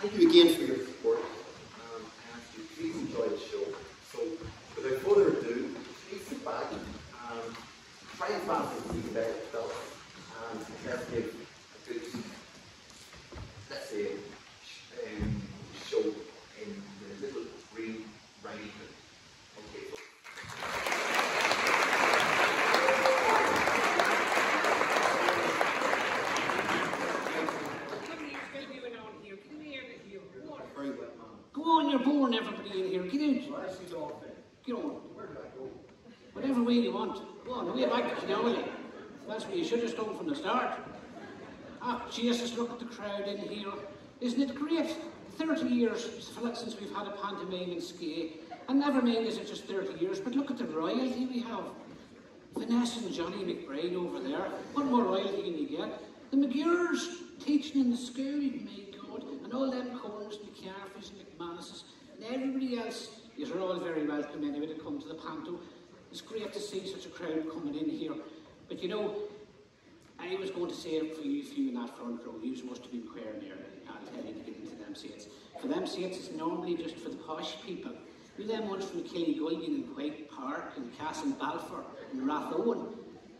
thank you again for your support. Um, and if you please enjoy the show. So, without further ado, please sit back and try and fasten the seatbelt belt and let's give a good, let's say, sh- um, show in the little green riding hood. Okay. so- Very well, ma'am. Go on, you're boring everybody in here. Get out. Where's the dog then? Get on. Where do I go? Whatever way you want. Go on, way back to Kinawley. That's where you should have come from the start. Ah, Jesus, look at the crowd in here. Isn't it great? 30 years since we've had a pantomime in Skea. And never mind is it just 30 years, but look at the royalty we have. Vanessa and Johnny McBride over there. What more royalty can you get? The McGears teaching in the school, my God, and all them Corns, McCarthy's, McManus's, and everybody else. You're all very welcome anyway to come to the panto. It's great to see such a crowd coming in here. But you know, I was going to say it for you few in that front row, you must have been queer near To get into them seats. For them seats, it's normally just for the posh people. You them ones from Killygullion and White Park and Castle Balfour and Rathowen.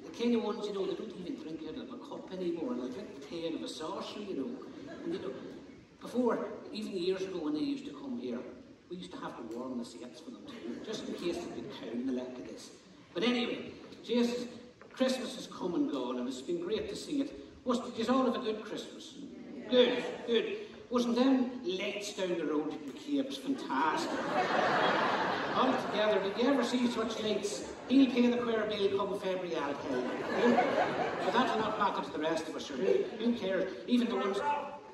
The kind of ones, you know, they don't even drink out of a cup anymore. They drink tea out of a saucer, you know. And you know, before, even years ago when they used to come here, we used to have to warm the seats for them too, just in case they could cow the like of this. But anyway, Jesus, Christmas has come and gone, and it's been great to see it. Was did you all have a good Christmas? Good, good. Wasn't them lights down the road at McCabe's fantastic? All together, did you ever see such lights? He'll pay the queer bill come February, I'll tell you. But that'll not matter to the rest of us, sure. Who, cares? Even the ones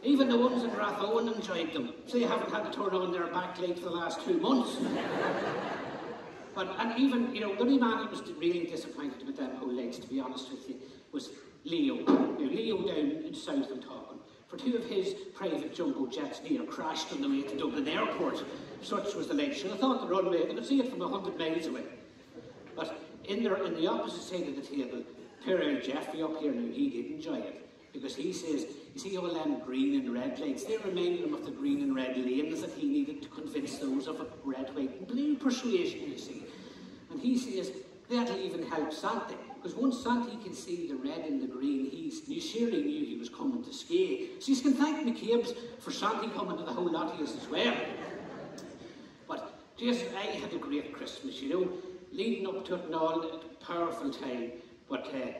even the ones in Rathowen enjoyed them. So they haven't had to turn on their backlight for the last two months. But and even, you know, the only man who was really disappointed with them whole lights, to be honest with you, was Leo. You know, Leo down in South I'm talking. For two of his private jumbo jets near crashed on the way to Dublin Airport. Such was the. Should have thought the runway, they could see it from a hundred miles away. But in the, in the opposite side of the table, old Jeffrey up here now, he did enjoy it. Because he says, you see all them green and red lights, they reminded him of the green and red lanes that he needed to convince those of a red, white and blue persuasion, you see. And he says, that'll even help Santa. Because once Santa can see the red and the green, he's, he surely knew he was coming to Skea. So you can thank McCabe's for Santa coming to the whole lot of us as well. But just, I had a great Christmas, you know, leading up to it and all, a powerful time. But uh,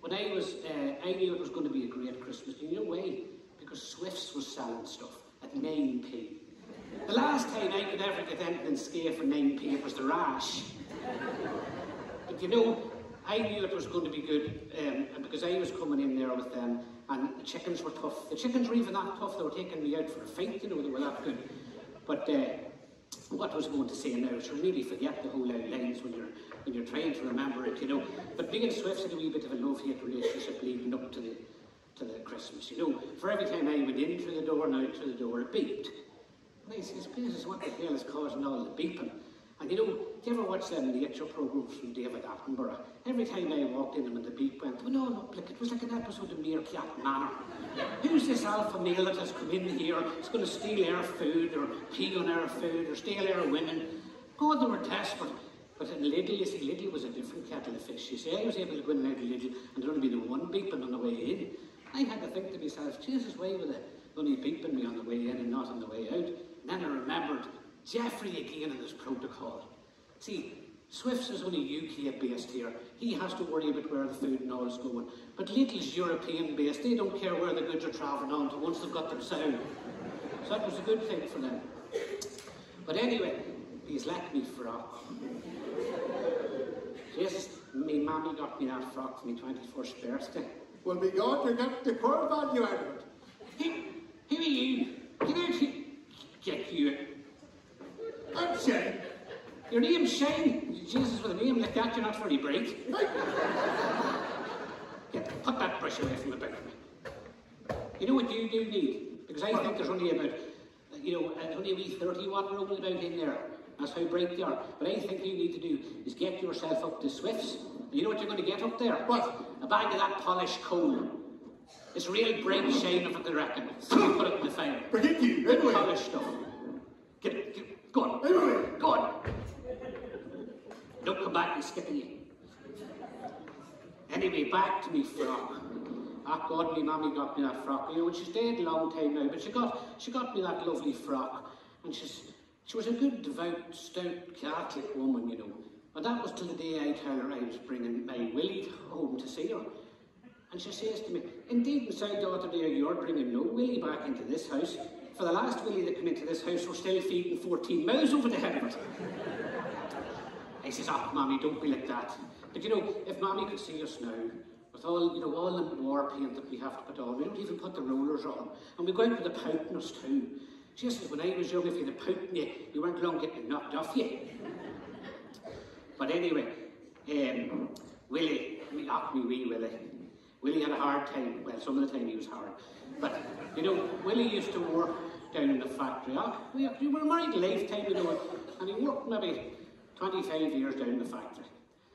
when I was, uh, I knew it was going to be a great Christmas. And you know why? Because Swifts was selling stuff at 9p. The last time I could ever get anything scare for 9p, it was the rash. But you know, I knew it was going to be good um, because I was coming in there with them and the chickens were tough. The chickens were even that tough, they were taking me out for a fight, you know, they were that good. But uh, what I was going to say now? So really forget the whole lines when you're when you're trying to remember it, you know. But me and Swifts had a wee bit of a love-hate relationship leading up to the to the Christmas, you know. For every time I went in through the door and out through the door, it beeped. And I says, Jesus, what the hell is causing all the beeping? And you know, do you ever watch them nature programs from David Attenborough? Every time I walked in them and the beep went, oh, well, no, look, like it was like an episode of Meerkat Manor. Who's this alpha male that has come in here? It's going to steal our food or pee on our food or steal our women. God, they were desperate. But in Lidl, you see, Lidl was a different kettle of fish. You see, I was able to go in and out of Lidl and there only be the one beeping on the way in. I had to think to myself, Jesus, why were they only beeping me on the way in and not on the way out? And then I remembered Jeffrey again and his protocol. See, Swift's is only UK based here. He has to worry about where the food and all is going. But Lidl's European based. They don't care where the goods are travelling on to once they've got them sound. So that was a good thing for them. But anyway, he's let me frock. Jesus, me mammy got me that frock for my 21st birthday. Well, be God, you get the core value out of it. Who, who are you? Get out here. Get you. I'm saying, Your name's Shane. Jesus, with a name like that, you're not very bright. Get, put that brush away from about me. You know what you do need? Because I think there's only about, you know, uh, only a wee 30 watt rolling about in there. That's how bright they are. What I think you need to do is get yourself up to Swifts. You know what you're going to get up there? What? A bag of that polished coal. It's real bright shine of it, I reckon. So we put it in the fire. Forget you, anyway. Polished stuff. Get it, get it. Go on. Go on. Don't come back and skip you. Anyway, back to me frock. Ah, God, me mammy got me that frock. You know, and she's dead a long time now, but she got she got me that lovely frock. And she's she was a good, devout, stout Catholic woman, you know. And that was till the day I told her I was bringing my Willie home to see her. And she says to me, Indeed, and so, daughter dear, you're bringing no Willie back into this house. For the last Willie that came into this house, we're still feeding 14 miles over the head of it. I says, oh, Mommy, don't be like that. But you know, if Mommy could see us now, with all, you know, all the war paint that we have to put on, we don't even put the rollers on. And we go out with the poutiness too. She says, when I was young, if you had a pouting you, you weren't long getting knocked off you. but anyway, um, Willie, me, oh, me wee Willie. Willie had a hard time. Well, some of the time he was hard. But, you know, Willie used to work down in the factory. We, we were married lifetime, know, and he worked maybe 25 years down in the factory.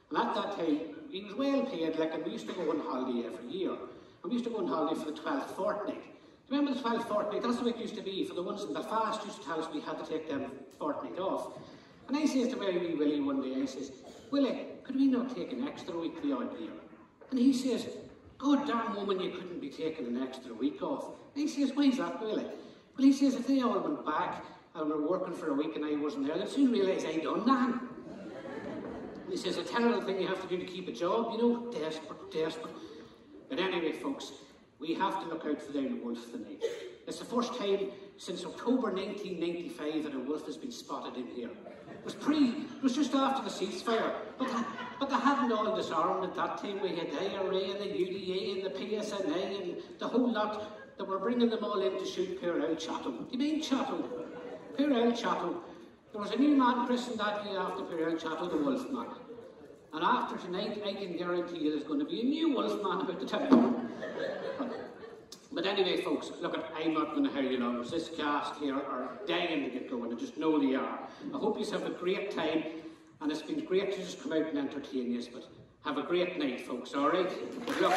And at that time, he was well paid, like, and we used to go on holiday every year. And we used to go on holiday for the 12th fortnight. Do you remember the 12th fortnight? That's the way it used to be. For the ones in Belfast used to tell us we had to take them fortnight off. And I says to wee Willie one day, I says, Willie, could we not take an extra week the odd year? And he says, God damn woman, you couldn't be taking an extra week off. And he says, why's that, Willie? Well, he says, if they all went back and were working for a week and I wasn't there, they'd soon realise I done that. He says, a terrible thing you have to do to keep a job, you know, desperate, desperate. But anyway, folks, we have to look out for the wolf tonight. It's the first time since October 1995 that a wolf has been spotted in here. It was pre, it was just after the ceasefire, but, but they hadn't all disarmed at that time. We had the IRA and the UDA and the PSNA and the whole lot that were bringing them all in to shoot poor old Chatham. You mean Chatham? Poor old Chatham. There was a new man christened that day after poor old Chatham, the Wolf Man. And after tonight, I can guarantee you there's going to be a new wolf man about the town. But anyway, folks, look, at I'm not going to hurry you long. This cast here are dying to get going. I just know they are. I hope you have a great time, and it's been great to just come out and entertain you. But have a great night, folks. All right. Good luck.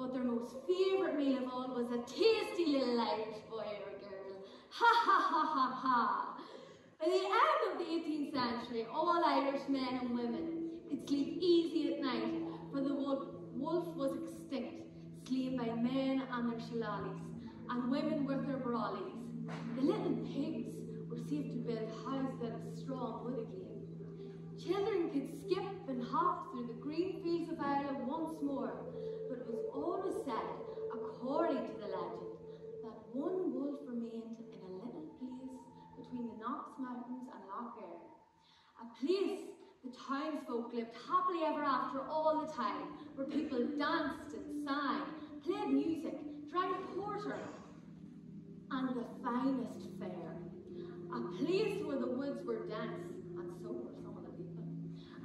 But their most favourite meal of all was a tasty little Irish boy or girl. Ha ha ha ha ha! By the end of the 18th century, all Irish men and women could sleep easy at night, for the wolf, wolf was extinct, slain by men and their shillelaghs, and women with their brollies. The little pigs were safe to build houses out of straw and wood again. Children could skip and hop through the green fields of Ireland once more, but it was always said, according to the legend, that one wolf remained in a little place between the Knox Mountains and Lough Erne, a place the townsfolk lived happily ever after all the time, where people danced and sang, played music, drank porter, and the finest fare. A place where the woods were dense, and so were some of the people.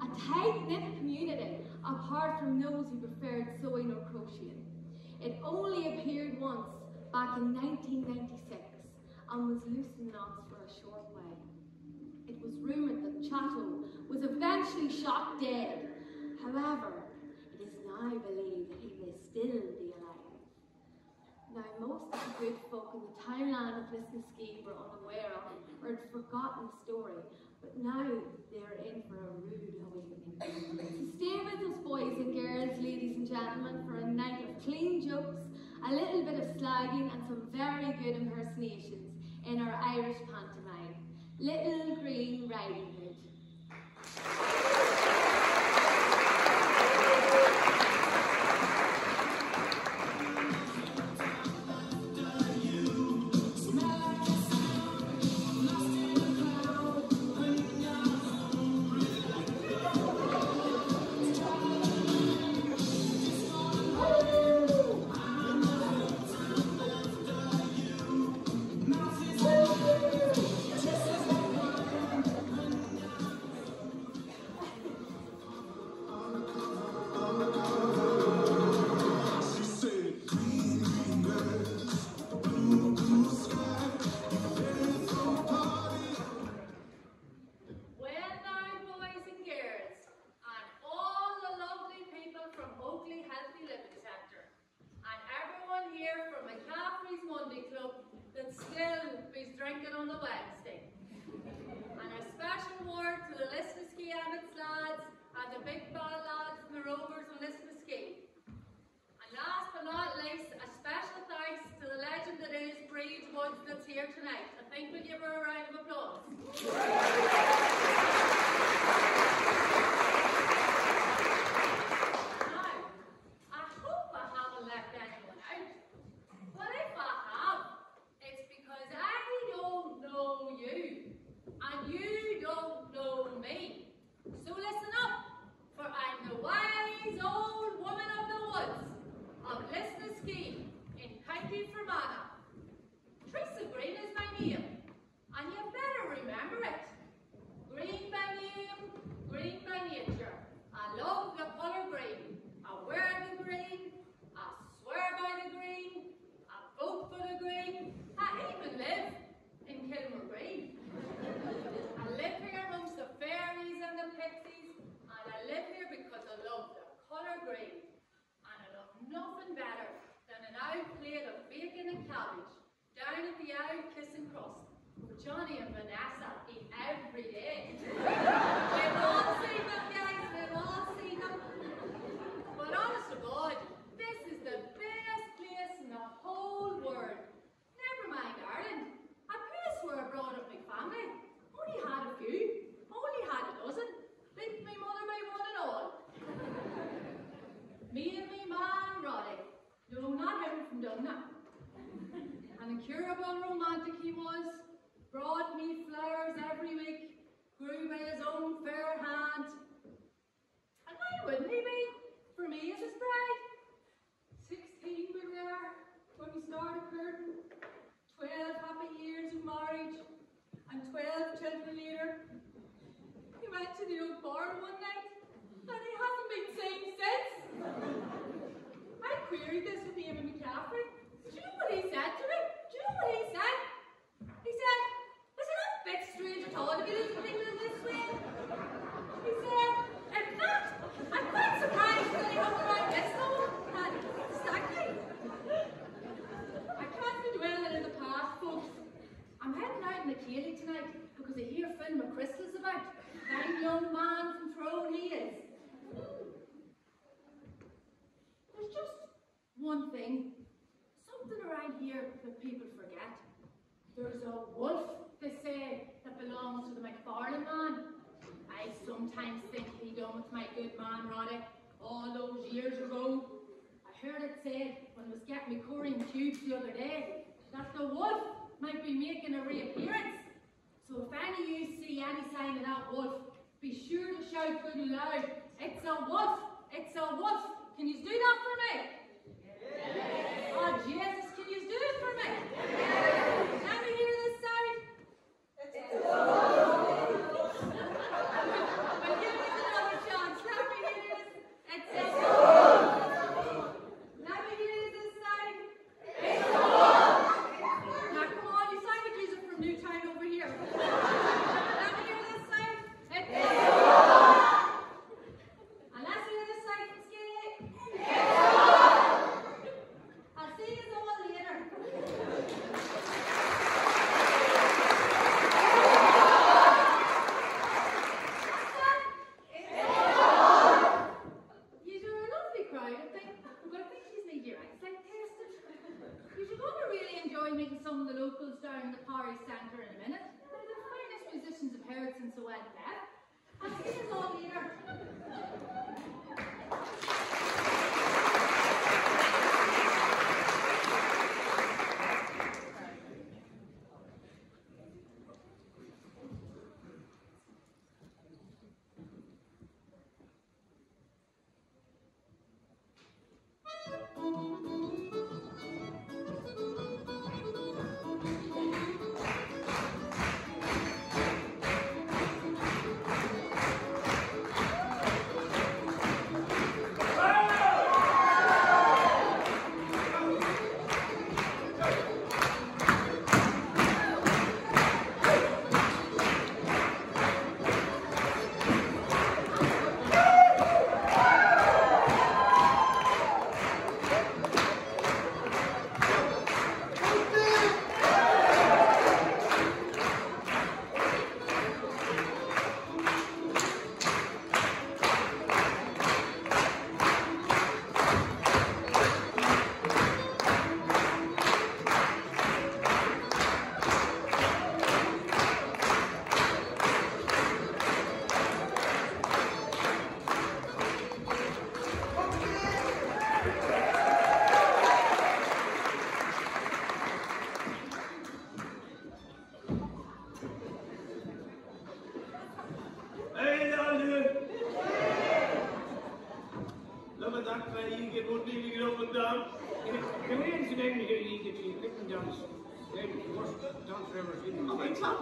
A tight-knit community apart from those who preferred sewing or crocheting. It only appeared once, back in 1996, and was loose in knots for a short while. It was rumoured that Chatto was eventually shot dead. However, it is now believed that he may still be. Now, most of the good folk in the townland of Lisnaskea were unaware of it or had forgotten the story, but now they're in for a rude awakening. So stay with us, boys and girls, ladies and gentlemen, for a night of clean jokes, a little bit of slagging, and some very good impersonations in our Irish pantomime. Little Green Riding Hood. At the kissing cross. Johnny and Vanessa eat every day. We've all seen them, guys. We've all seen them. But honest to God, this is the best place in the whole world. Never mind Ireland. A place where I brought up my family. Only had a few. Only had a dozen. Like my mother, my one and all. Me and me man, Roddy. No, not him from Dumna. An incurable romantic he was. Brought me flowers every week. Grew by his own fair hand. And why wouldn't he be? For me as his bride. Sixteen we were when we started courting. Twelve happy years of marriage. And children. He went to the old barn one night. And he hasn't been seen since. I queried this with Amy McCaffrey. Do you know what he said to me? Do you know what he said? He said, is it not a bit strange at all to be living this way? He said, in fact, I'm quite surprised that he hung around this long and exactly. I can't be dwelling in the past, folks. I'm heading out in the Cayley tonight because I hear Finn McCrystal's about. Fine young man from Throne he is. There's just one thing, something around here that people forget. There's a wolf, they say, that belongs to the McFarlane man. I sometimes think he done with my good man Roddy all those years ago. I heard it said when I was getting my corium tubes the other day that the wolf might be making a reappearance. So if any of you see any sign of that oh, wolf, be sure to shout good and loud, it's a wolf, it's a wolf. Can you do that for me? Oh, Jesus, can you do it for me? Let me hear this sound. Well,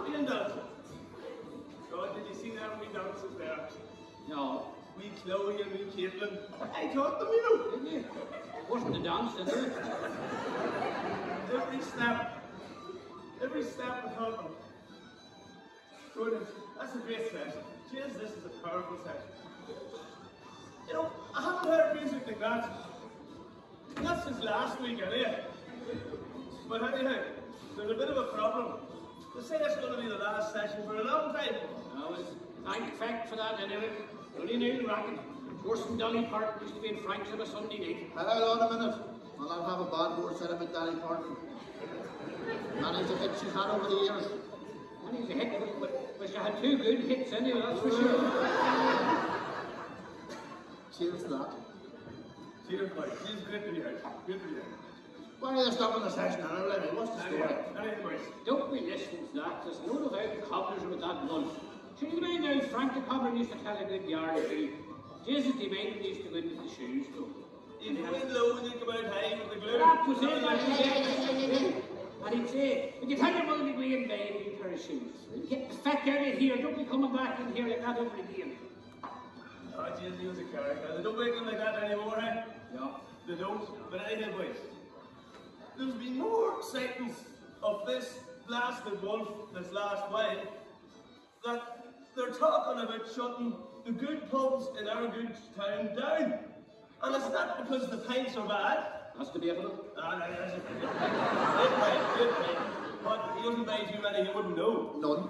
seen in the. God, did you see that we dances there? No. We Chloe and we Caitlin. I taught them, you know. Didn't you? Wasn't the dance, is it? Every step, every step we taught them. Good, that's a great session. Cheers, this is a powerful session. You know, I haven't heard music like that. Not since last week, anyway. But anyhow, there's a bit of a problem. They say that's going to be the last session for a long time. No, it's thank fact for that anyway. Only Neil Racket. Worse than Dolly Parton used to be in Frank's on a Sunday night. Hold on a minute. I'll not have a bad word said about Danny Parton. Managed the hits she's had over the years. And he's a hit, but, but she had two good hits anyway, that's for sure. Cheers to that. Cheers, boys. Cheers, great to be here. Good to be here. Why are they stopping the session now, Lenny? What's the story? Anyhow, anyhow. Don't be listening to that. There's no doubt cobblers with that lunch. Should you mind now, Frank the cobbler used to tell a good yarn too. Jesus, he made him used to go into the shoes too. You go in low and you come out high with the glue. That was it, like he said. And he'd say, if you tell your mother to go in bed, you pair of shoes. Get the feck out of here, don't be coming back in here like that over again. Oh, Jesus, he was a character. They don't make them like that anymore, eh? Yeah. They don't. But anyhow, boys. There's been more sightings of this blasted wolf this last while that they're talking about shutting the good pubs in our good town down. And it's not because the pints are bad. That's debatable. Ah, no, that's a good pint, good pint. But he doesn't buy too many, he wouldn't know. None.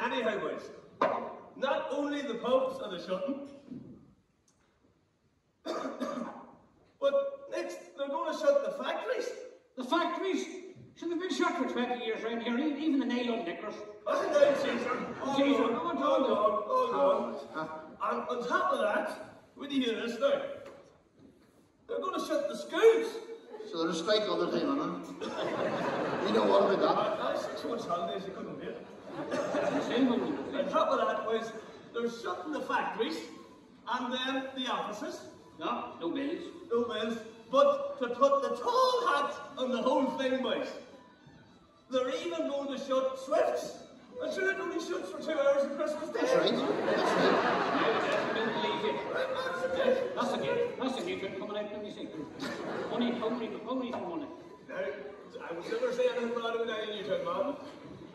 Anyhow, boys, not only the pubs are the shutting, but next they're going to shut the factories. The factories should have been shut for 20 years round here, even the nylon knickers. Oh, no, Caesar. All Caesar, gone, no, all no, no. gone, all gone. And on top of that, when you hear this now, they're going to shut the schools. So there's a strike all the time, huh? You know what about that? Uh, six months holidays, you couldn't do it. The same one. On top of that, boys, they're shutting the factories and then the offices. No, no bills. No bills, but to put the tall hat on the whole thing, boys. They're even going to shut Swifts. I'm sure it only shuts for two hours on Christmas Day. That's right. That's right. Now, that's a bit easy. That's it. That's a new, that's a new trick coming out, let me see. Money, only, only for money. Now, I would never say anything bad about any Newtown, man.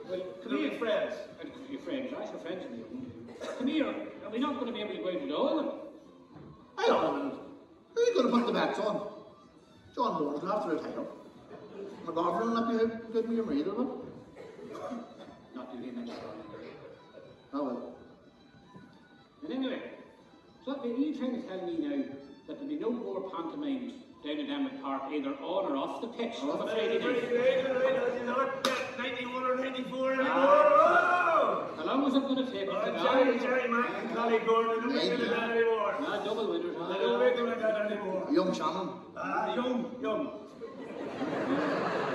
Well, could we be friends? And your friends, I your friends in the Come here, are we not going to be able to go out at all? then? Hang on a. Who are you going to put the bets on? John going to have to retire. McGovern will not be good with your either, will Not doing next year. Oh well. And anyway, so are you trying to tell me now that there'll be no more pantomimes down at Emmett Park, either on or off the pitch on a Friday Very night? great, all right, not 91 or 94 anymore. Oh! How long was it going to take? Oh, to Jerry. Jerry Mack and Collie Gordon, they don't make that anymore. Ah, double winners. They don't make them like that anymore. Young Shannon. Ah, young, young.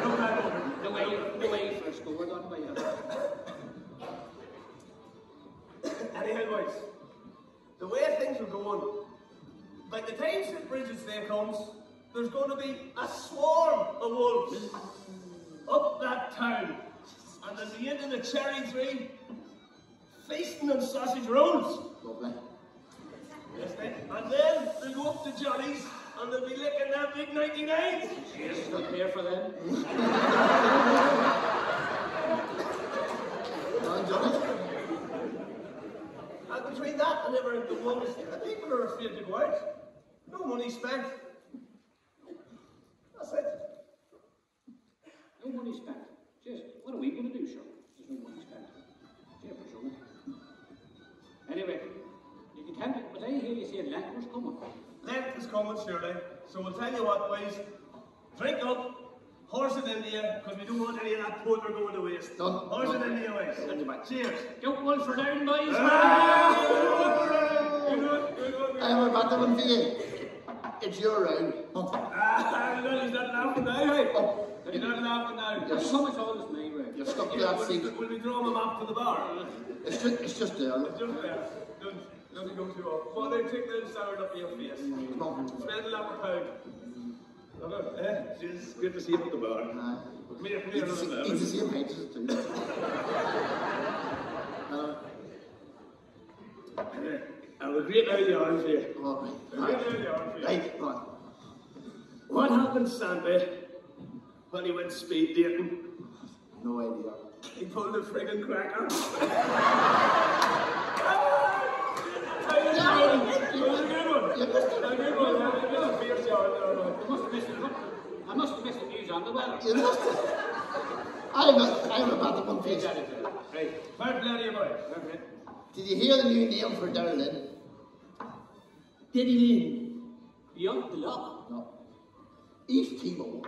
Young man over. No way, no way for a score done by you. Anyhow, boys, the way things are going, by the time St. Bridget's Day comes, there's going to be a swarm of wolves up that town. And at the end of the cherry tree, feasting on sausage rolls. Lovely. Yes, they, and then they'll go up to Johnny's and they'll be licking that big 99. Yes, not there for them. And between that and everything, the wolves, the people are afraid to go out. No money spent. That's it. No money spent. Just, what are we going to do, sir? There's no money spent. Yeah, for sure. Anyway, you can tell me, but I hear you say Lent was coming. Lent is coming, surely. So we'll tell you what, boys. Drink up. Horse in India, because we don't want any of that porter going to waste. Done. Horse in Done. India, boys. Cheers. Don't wolf her down, boys. Ah, good one, good one, good I have one. a bad one for you. It's your round. Huh. Ah, no, he's not laughing now, hey? He's not laughing now. There's so much all this money, right? You're stuck to that Will seat. we, will we draw him up to the bar? It's just, it's just there. Just there. Good. Doesn't go too off. Well, they take the sour up your face. Come on. Spend a lap of pound. Look, eh? It's good to see you at the bar. Aye. Come here, come here, He's another the- he's the minute. same height as it too. And we're great out of the arms here. all right. We're great out of the arms here. Right, right. What happened, Sandy, when he went speed dating? No idea. He pulled a friggin' cracker. It was a good one. A good one. That was a fierce yard there, man. I must have missed it. I must have missed the news on the weather. You must I'm a, I'm a bad one face. Right, fair play to you, boys. Fair play. Did you hear the new name for Derry Lynn? Diddy Lynn. Beyond the law. No. East Timor.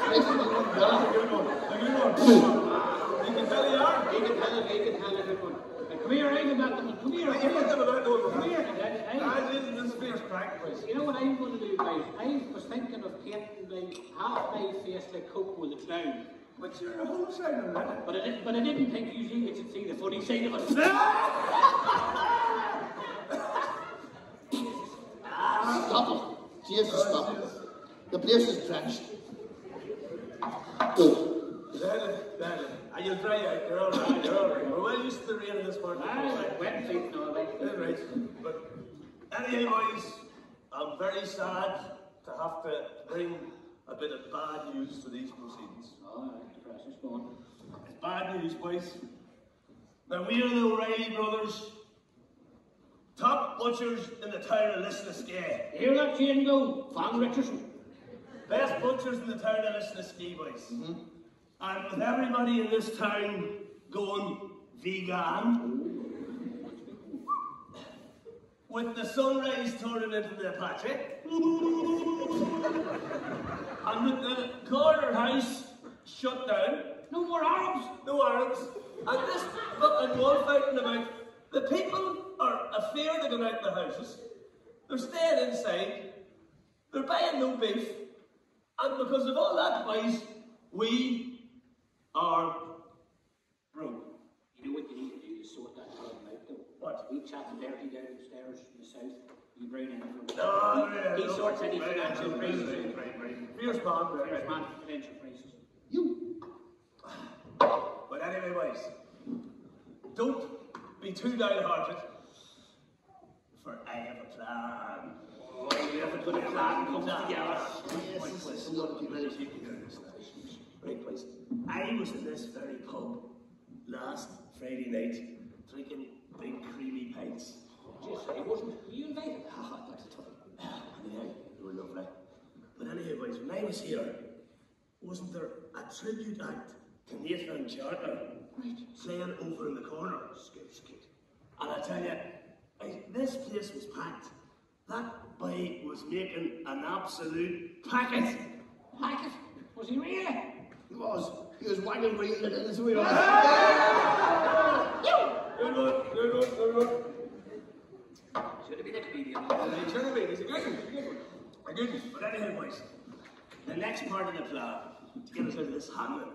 Good one. A good one. You can tell you are. You can tell it, you can tell it, good one. Now, Come here, I'm about them. Come here, You come can here. tell about those. Come here, Dad. I- Ah, this is this fierce crack, boys. You know what I'm going to do, guys? I was thinking of painting my half my face like Coco the Clown. But you're a whole side of that. But I, didn't, but I didn't think usually you should see the funny side of it. Stop it. Jesus, stop it. The place is drenched. Oh. Daddy, daddy. And you'll dry out. You're all right. You're all right. We're well used to the rain in this part of the Ah, coastline. like wet feet and all that. That's right. But anyways, I'm very sad to have to bring a bit of bad news to these proceedings. All right, the press is going. It's bad news, boys. Now we're the O'Reilly brothers, top butchers in the town of Lisnaskea. Hear that chain go? Van Richardson. Best butchers in the town of Lisnaskea, boys. Mm-hmm. And with everybody in this town going vegan, with the sunrise turning into the Apache, and with the corner house shut down, No more Arabs. no Arabs, and this fucking war fighting about, the people are afraid to go out the houses, they're staying inside, they're buying no beef, and because of all that, noise, we are broke. You know what you need to do is sort that problem out, though. What? We chat to Bertie downstairs in the south. You bring in from. No, yeah, he no, sorts any right, financial right, crisis. Fierce man, right, There's right. man financial crisis. You. But anyway, boys, don't be too downhearted, for I have a plan. Oh, you have a good plan comes together. Yes, this is a lot of people. Right, boys. I was in this very pub last Friday night, drinking big creamy pints. Just say, wasn't you invited? Ah, that's a tough. Anyhow, they were lovely. But anyway, boys, when I was here, wasn't there a tribute act to Nathan Carter right. playing over in the corner? Skip, skip. And I tell you, I, this place was packed. That boy was making an absolute packet. Packet? Was he really? He was. He was wagging reeling it in his wheel. Good one, good one, good one. Should have been a comedian. He's gonna be, he's a good one, he's a good one. A good one. But anyhow, boys, the next part of the plan, to get us out of this hamlet,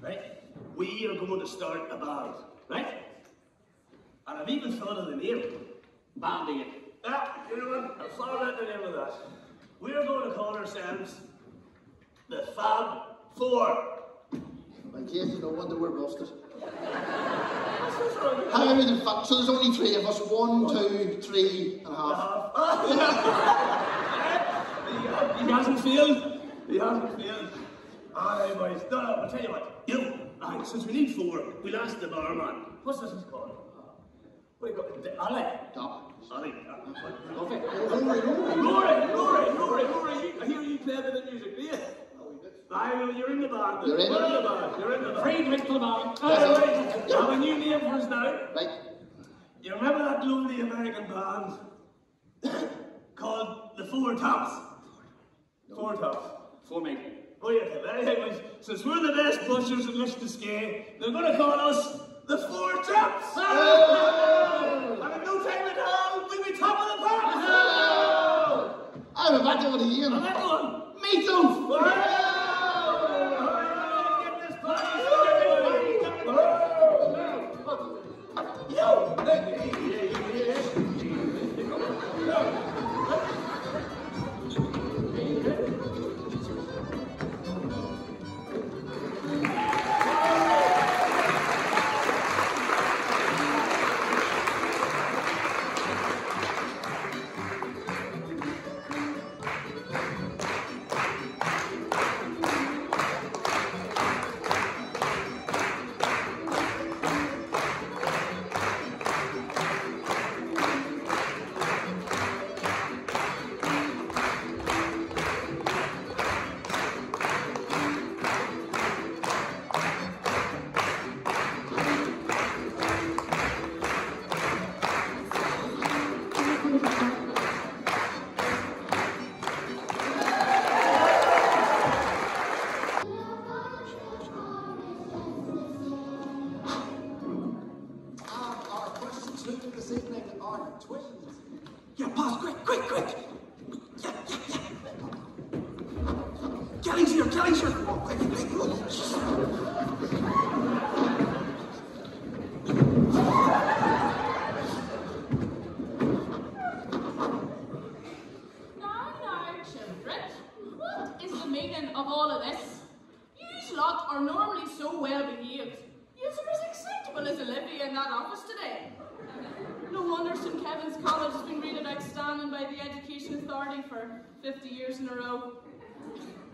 right? We are going to start a band, right? And I've even thought of the name. Banding it. Ah, you know what? I thought out the name of that. We're going to call ourselves the Fab Four. In case you no wonder we're busted. That's what's wrong with How many the fuck? So there's only three of us. One, two, three and a half. He hasn't failed. He hasn't failed. Aye, boys. No, no, I'll tell you what. You know, aye, since we need four, we'll ask the barman. What's this is called? What do you call it? Ali. Stop. Ali. Love it. Rory, Rory. Rory, Rory, Rory, Rory, I hear you play a bit of music, do you? Oh, aye, well, you're in the band. then. You're in You're in the band. You're in the band. Friedrich Clement. Aye, right. I have a new name for us now. Right. You remember that lovely American band called the Four Tops? Four Tops. For me. Oh yeah, anyways, since we're the best butchers in Lichtenstein, they're gonna call us the Four Tops! And in no time at all, we'll be top of the pops! I'm about to over the year. That one! Me too.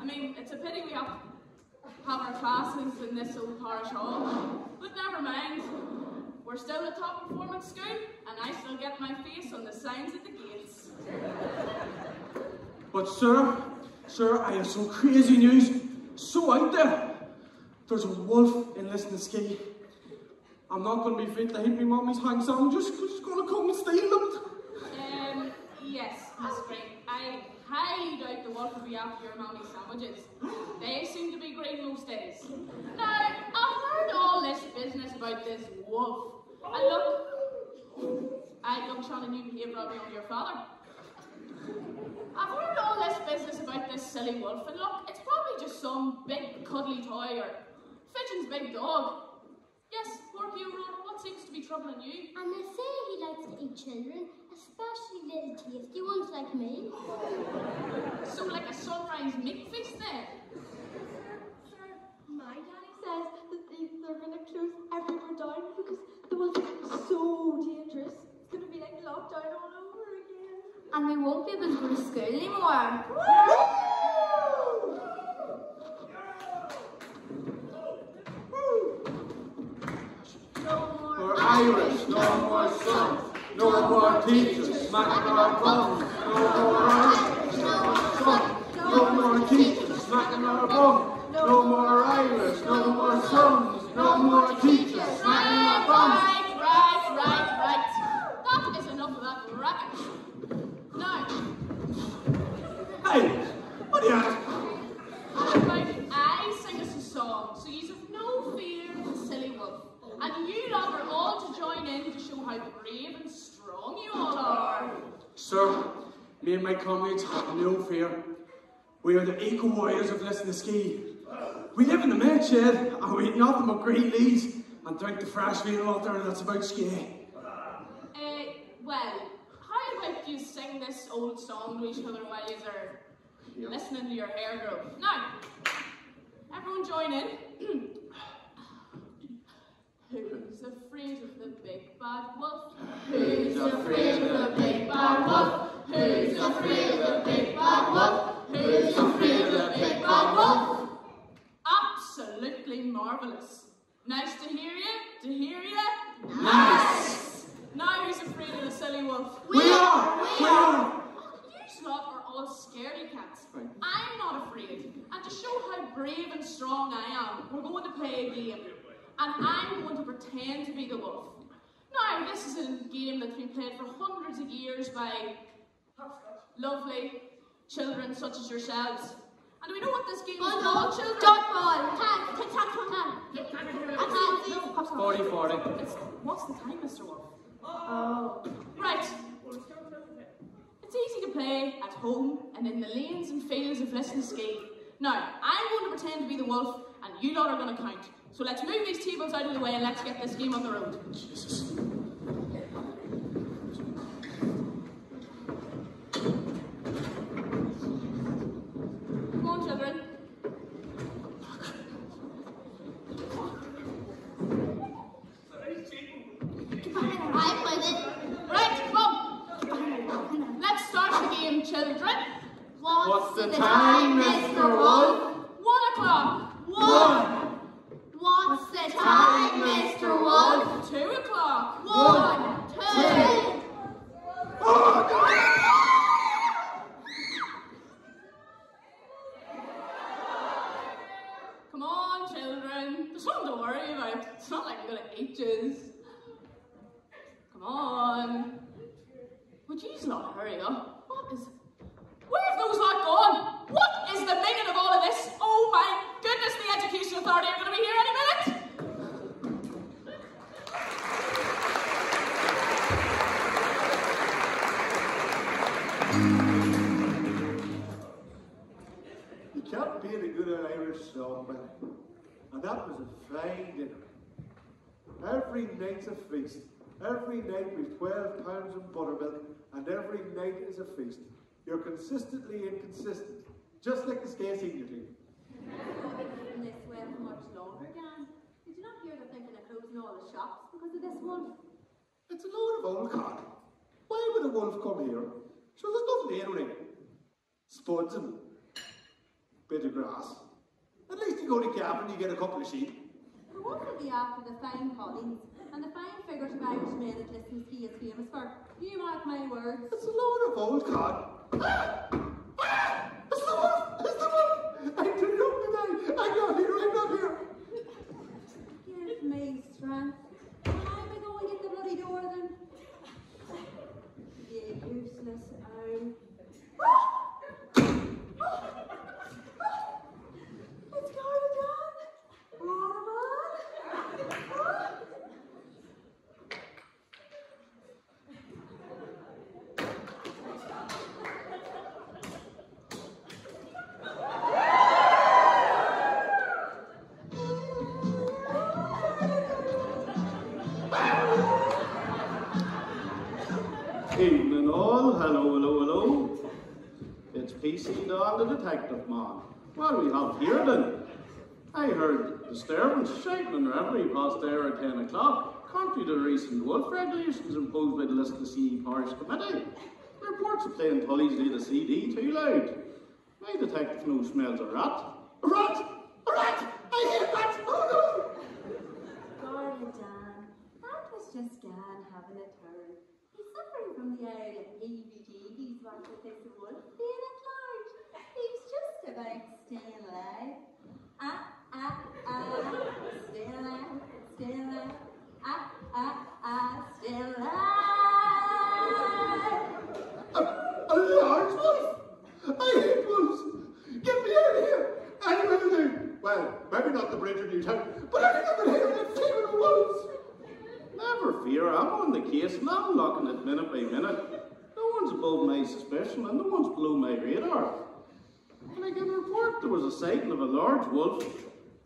Mean, it's a pity we have have our classes in this old parish hall. But never mind. We're still a top performance school, and I still get my face on the signs at the gates. But sir, sir, I have some crazy news. So out there. There's a wolf in Lisnaskea. I'm not going to be fit to hit me mommy's I'm just, just going to come and steal them. Um, yes, Miss Green. I highly doubt the wolf will be after your mommy's sandwiches. They seem to be green most days. Now, I've heard all this business about this wolf. And look, I look, Shannon, you behaved on me on your father. I've heard all this business about this silly wolf, and look, it's probably just some big cuddly toy or Fidgeon's big dog. Yes, poor Aurora, what seems to be troubling you? And they say he likes to eat children, especially little tasty ones like me. So like a sunrise meat feast then? Sir, my daddy says that they, they're going to close everywhere down because the wolf is so dangerous. It's going to be like lockdown all over again. And we won't be able to go to school anymore. No more Irish, no more sons, no more teachers, smacking our bums, no more Irish, no more sons, no more teachers, smacking our bums, no more Irish, no more sons, no more teachers, smacking our bums. Right, right, right, right. That is enough of that racket. Now, Hey, what do you about I sing us a song so you have no fear of the silly wolf. And you lot are all to join in to show how brave and strong you all are. Sir, me and my comrades have no fear. We are the eco warriors of Lisnaskea. We live in the med shed and we eat nothing but green leaves and drink the fresh veal water that's about ski. Uh, well, how about you sing this old song to each other while you are listening to your hair grow? Now, everyone join in. Who's afraid of the big bad wolf? Who's afraid of the big bad wolf? Who's afraid of the big bad wolf? Who's afraid of the big bad wolf? Absolutely marvellous. Nice to hear you, to hear you. Nice! Now who's afraid of the silly wolf? We are! We are! You lot are all scaredy cats. I'm not afraid. And to show how brave and strong I am, we're going to play a game. And I'm going to pretend to be the wolf. Now, this is a game that's been played for hundreds of years by lovely children such as yourselves. And we do we know what this game is called, children? Dodgeball, tag, tic tac toe, tag. 40 40. It's, what's the time, Mr. Wolf? Oh. Right. It's easy to play at home and in the lanes and fields of Lisnaskea. Now, I'm going to pretend to be the wolf, and you lot are going to count. So let's move these tables out of the way and let's get this game on the road. Jesus. Come on, children. I'm with it. Right, come on. Let's start the game, children. What's, the time, Mr. Wolf? One o'clock. One. What's the time, Mr. Wolf? Two o'clock. One, two. Come on, children. There's nothing to worry about. It's not like we're gonna ages. Come on. Would you not hurry up? What is. Where have those lot gone? What is the meaning of all of this? Oh my goodness, the Education Authority are gonna be here any minute! You can't That being a good old Irish song, man. And that was a fine dinner. Every night's a feast. Every night we've 12 pounds of buttermilk, and every night is a feast. You're consistently inconsistent, just like the Skea Senior team. keeping this well for much longer, Dan. Did you not hear they're thinking of closing all the shops because of this wolf? It's a load of old cod. Why would a wolf come here? So there's nothing here. Spuds and bit of grass. At least you go to calf and you get a couple of sheep. Wolf will be after the fine collings and the fine figurative Irish men that Lisnaskea is famous for. You mark my words. It's the Lord of old cod. Ah! Ah! It's the wolf! It's the wolf! I tell you today, I'm not here, I'm not here. Give me strength. Here then? I heard disturbance, shouting and revelry past there at 10 o'clock, contrary to the recent wolf regulations imposed by the Lisnaskea Parish Committee. The Reports of playing Tully's near the CD too loud. My detective oh, no smells a rat. A rat! A rat! I hate rats! Oh Garda Dan. That was just Dan having a turn. He's suffering from the area of heebie-jeebies what with this wolf being at large. He's just about staying alive. Ah, ah, ah, stay alive, stay alive. Ah, ah, ah, stay alive. A, a large wolf! I hate wolves! Get me out of here! Any will do. Well, maybe not the bridge in Newtown, but anything but here with teeming of wolves! Never fear, I'm on the case and I'm looking at minute by minute. No one's above my suspicion and no one's below my radar. And I can report there was a sighting of a large wolf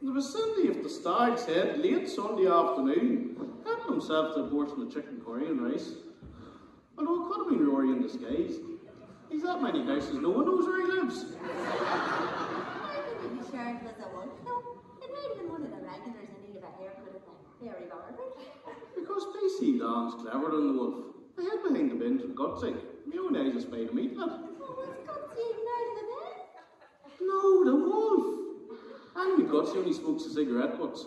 in the vicinity of the Stag's Head late Sunday afternoon, helping himself to a portion of chicken curry and rice. Although it could have been Rory in disguise. He's that many houses, no one knows where he lives. I think be sure it was a wolf, though. It might have been one of the regulars in need of a haircut at the Fairy Barber. Because PC Don's cleverer than the wolf. The head behind the bin from Gutsy. My own eyes are spied him eating it. What was Gutsy out of the? No, the wolf. And my Gutsy only smokes a cigarette butts.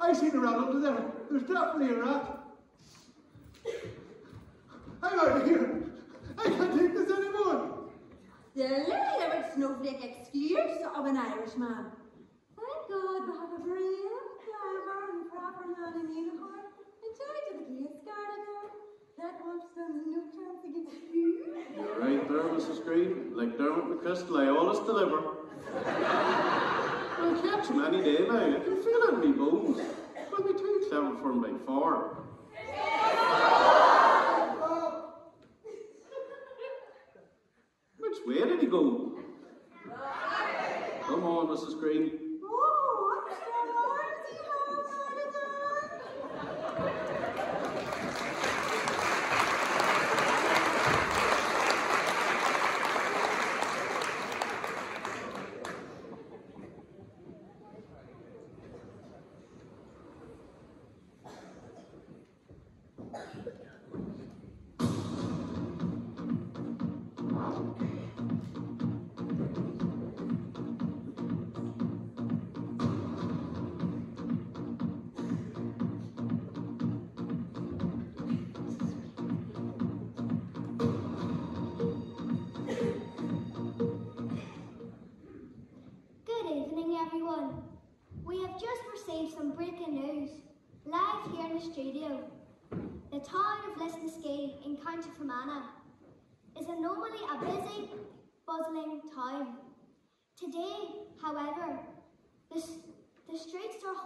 I seen a rat under there. There's definitely a rat. I'm out of here. I can't take this anymore. The lily-livered snowflake excuse of an Irishman. Thank God we have a brave, clever, and proper man in uniform in charge of the case guard now. That no chance against you. You're right there, Mrs. Green. Like Dermot McCrystal, I always deliver. I'll catch him any day now. I can feel it in my bones. I'll be too clever for him by far. Which way did he go? Come on, Mrs. Green.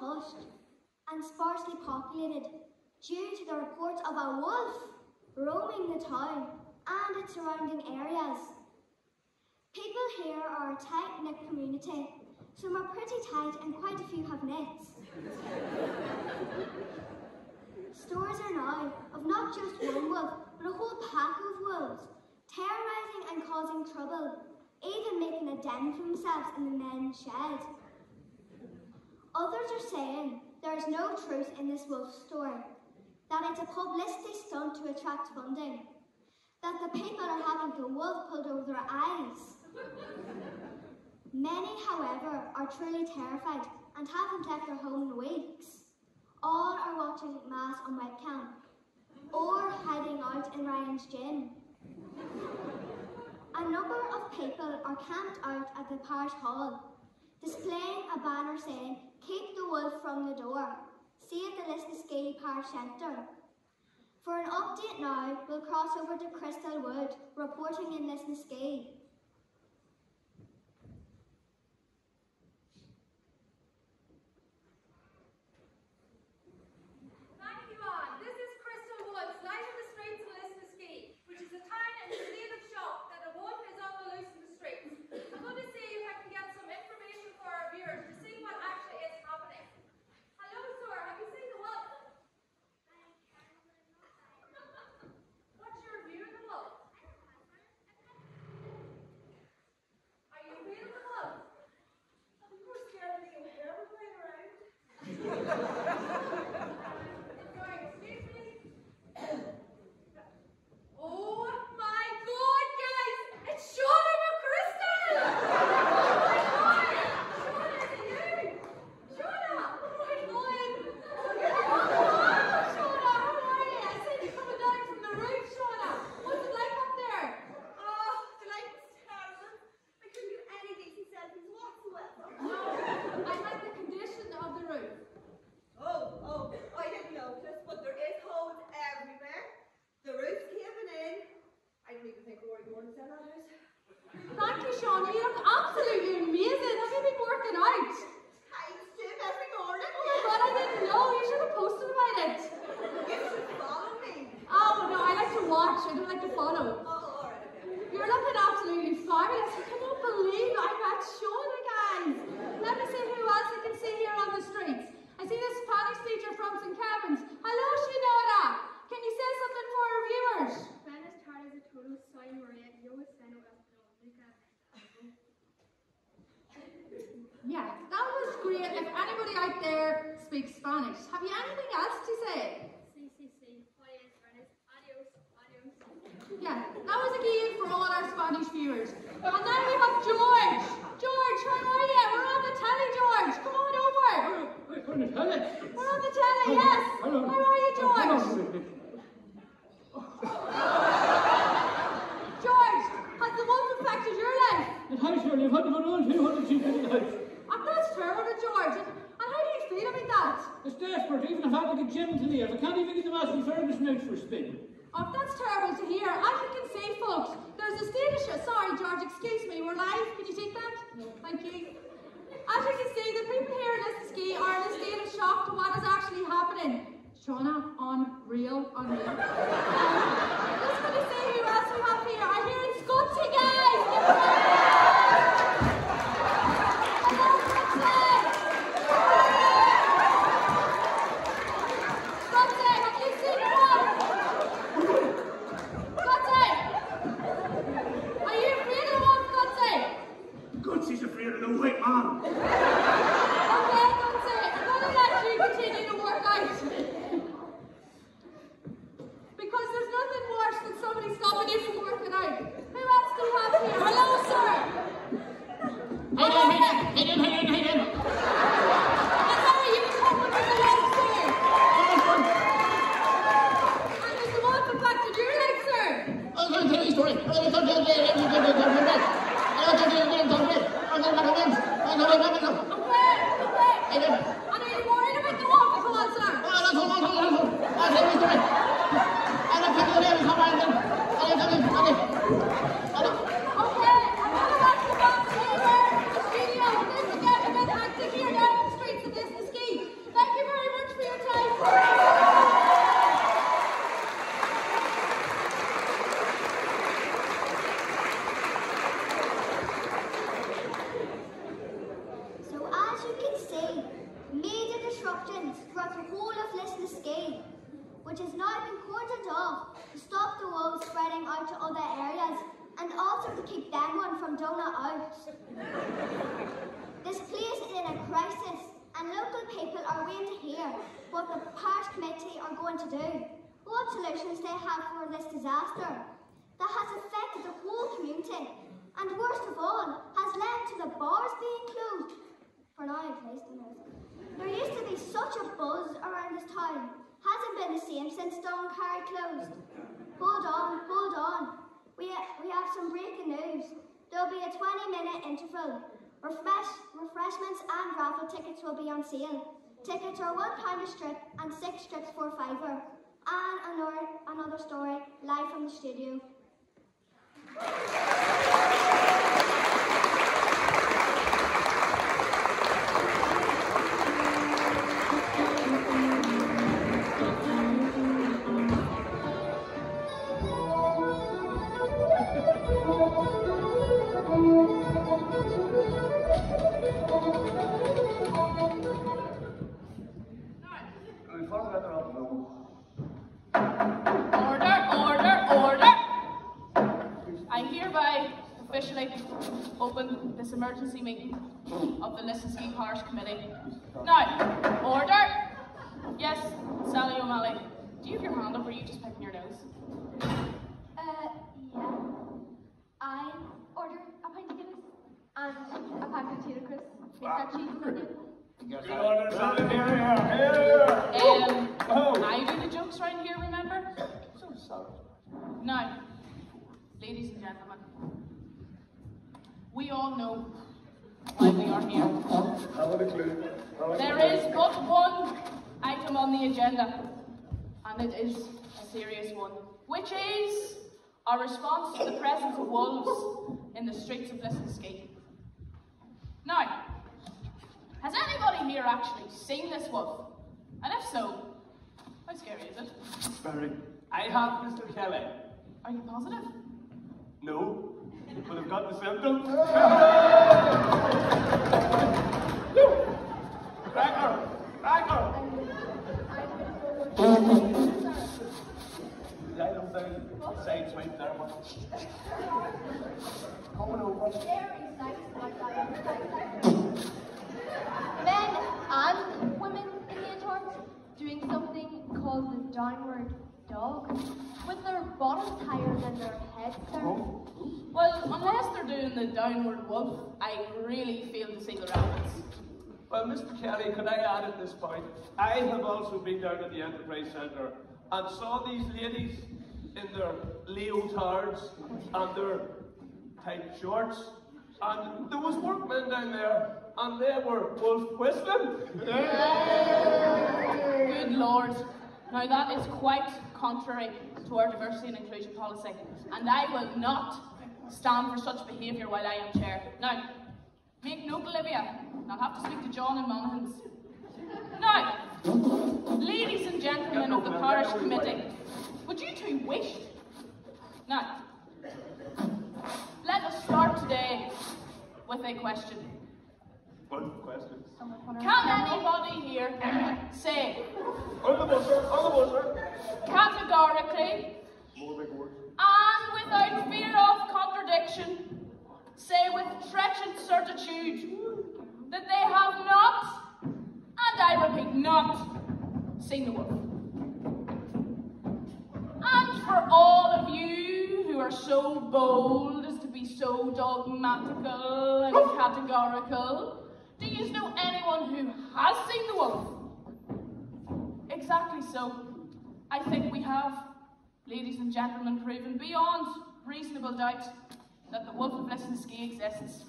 Hushed and sparsely populated due to the reports of a wolf roaming the town and its surrounding areas. People here are a tight-knit community. Some are pretty tight and quite a few have nets. Stories are now of not just one wolf, but a whole pack of wolves, terrorising and causing trouble, even making a den for themselves in the men's shed. Others are saying there is no truth in this wolf story, that it's a publicity stunt to attract funding, that the people are having the wolf pulled over their eyes. Many, however, are truly terrified and haven't left their home in weeks. All are watching Mass on webcam or hiding out in Ryan's gym. A number of people are camped out at the parish hall, displaying a banner saying, Keep the wolf from the door. See at the Lisnaskea Parish Centre. For an update now, we'll cross over to Crystal Wood, reporting in. Thank We're on the telly. We're on the telly, yes. Hello. How are you, George? George, has the wolf affected your life? It has surely. What about all 200 sheep in the house? Oh, that's terrible, George. And, and how do you feel about that? It's desperate. Even if I had to get Jim to leave, I can't even get the Massey Ferguson out for a spin. Oh, that's terrible to hear. As you can see, folks, there's a state of shock. Sorry, George, excuse me. We're live. Can you take that? No. Thank you. As you can see, the people here in Lisnaskea are in a state of shock to what is actually happening. Shauna, unreal, unreal. Um, just going to see who else we have here. I hear it's Scotsy, guys. A buzz around this town. Hasn't been the same since Don Carey closed. Hold on, hold on. We, we have some breaking news. There'll be a 20 minute interval. Refresh, refreshments and raffle tickets will be on sale. Tickets are one pound a strip and six strips for a fiver. And another, another story live from the studio. Officially open this emergency meeting of the Lisnaskea Parish Committee. Now, order! Yes, Sally O'Malley, do you have your hand up or are you just picking your nose? Uh, yeah. I ordered a pint of Guinness and a pack of potato crisps. Make that cheese and onion. Good order, Sally. Here, here, here. Um, Oh. I do the jokes right here, remember? So sorry. Now, ladies and gentlemen, we all know why we are here. Haven't a clue. Haven't a There is but one item on the agenda, and it is a serious one, which is our response to the presence of wolves in the streets of Lisnaskea. Now, has anybody here actually seen this wolf? And if so, how scary is it? Very. I have, Mr. Kelly. Are you positive? No, but I've got the symptoms. Think side. Men and women in the church doing something called the downward dog, bottoms higher than their heads. Oh. Well, unless they're doing the downward wolf, I really fail to see the relevance. Well, Mr. Kelly, could I add at this point? I have also been down at the Enterprise Centre and saw these ladies in their leotards and their tight shorts. And there was workmen down there, and they were wolf whistling. Good lord. Now that is quite contrary to our diversity and inclusion policy, and I will not stand for such behaviour while I am chair. Now, make note, Olivia, I'll have to speak to John and Monaghan's. Now, ladies and gentlemen of the parish committee, would you two wish? Now, let us start today with a question. One question. Can anybody here say On the buzzer, on the buzzer. categorically More big words. and without fear of contradiction, say with trenchant certitude that they have not, and I repeat, not seen the wolf. And for all of you who are so bold as to be so dogmatical and categorical, do you know anyone who has seen the wolf? Exactly so. I think we have, ladies and gentlemen, proven beyond reasonable doubt that the wolf of Lisnaskea exists.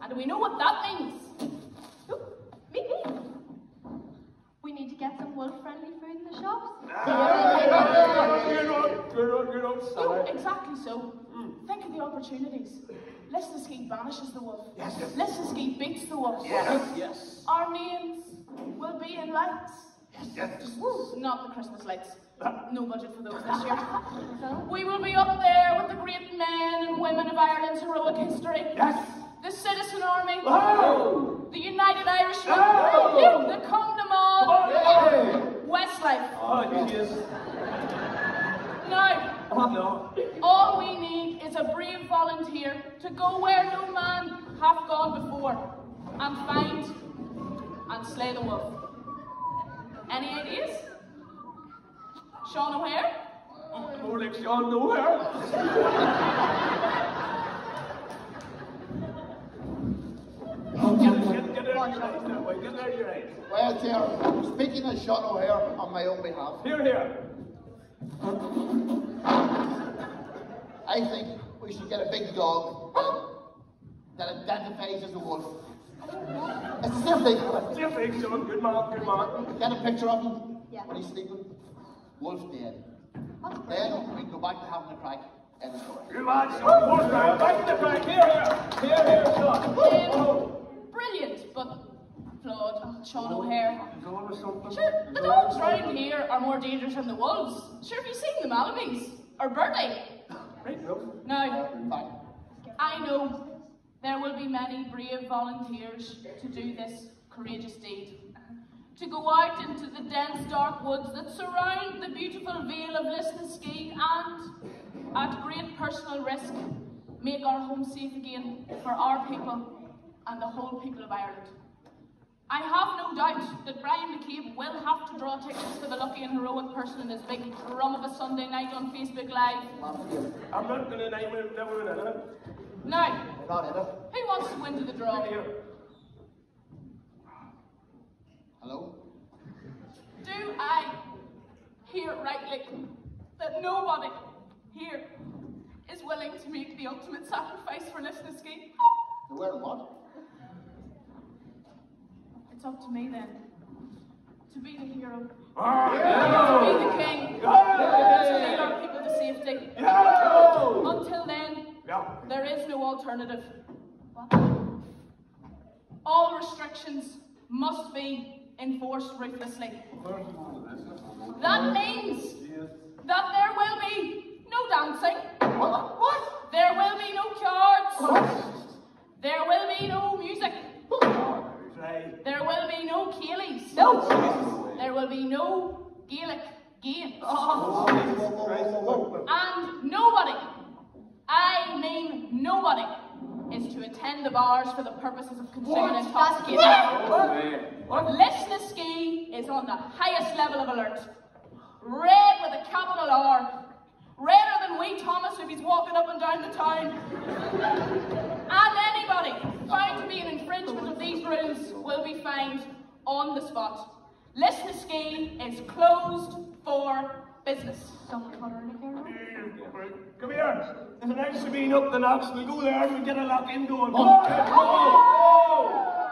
And we know what that means? Me, me. We need to get some wolf-friendly food in the shops. You're not, you're not, you're not exactly so. Hmm. Think of the opportunities. Lisnaskea banishes the wolf. Yes. Lisnaskea beats the wolf. Yes, yes. Our names will be in lights. Yes, yes. Woo, not the Christmas lights. No budget for those this year. We will be up there with the great men and women of Ireland's heroic history. Yes. The Citizen Army. Oh! The United Irishmen. Oh! The Condamon. Oh, yeah. Westlife. Oh, yes. Now, Oh no. All we need is a brave volunteer to go where no man hath gone before and find and slay the wolf. Any ideas? Sean O'Hare? More like Sean Nowhere. Oh, get, get, get out of your eyes that way. Get out of. Well, Chair, speaking as Sean O'Hare on my own behalf, Here, here. Um, I think we should get a big dog that identifies as a wolf. It's a safe thing. Safe thing, Sean. Good man, good man. Get a picture of him yeah. when he's sleeping. Wolf's dead. Then we can go back to having a crack in the story. Good man, Sean. Horse round. Back in the back. Here, here. Here, here, Sean. Um, brilliant, but flawed. Sean O'Hare. He's on or something. Sure, the dogs round here are more dangerous than the wolves. Sure, have you seen the Malamies? Or Birdie? Now. I know there will be many brave volunteers to do this courageous deed. To go out into the dense dark woods that surround the beautiful vale of Lisnaskea and, at great personal risk, make our home safe again for our people and the whole people of Ireland. I have no doubt that Brian McCabe will have to draw tickets for the lucky and heroic person in his big drum of a Sunday night on Facebook Live. I'm not going to name him. Never in it. Now, not in it. who wants to win into the draw? Here. Hello? Do I hear rightly that nobody here is willing to make the ultimate sacrifice for Lisnaskea? The word what? Up to me then. To be the hero. Ah, To be the king. To lead our people to safety. Until then, Yeah. there is no alternative. All restrictions must be enforced ruthlessly. That means that there will be no dancing. What? What? There will be no cards. There will be no music. Right. There will be no céilís. No. There will be no Gaelic games. Whoa. And nobody, I mean nobody, is to attend the bars for the purposes of consuming intoxicating alcohol. Lisnaskea is on the highest level of alert. Red with a capital R. Redder than wee Thomas if he's walking up and down the town. and anybody found to be an infringement of these rules will be fined on the spot. Lisnaskea is closed for business. Don't clutter in here. Come here. There's an extra bean up the knocks. We'll go there and we'll get a lock in going. Come on. This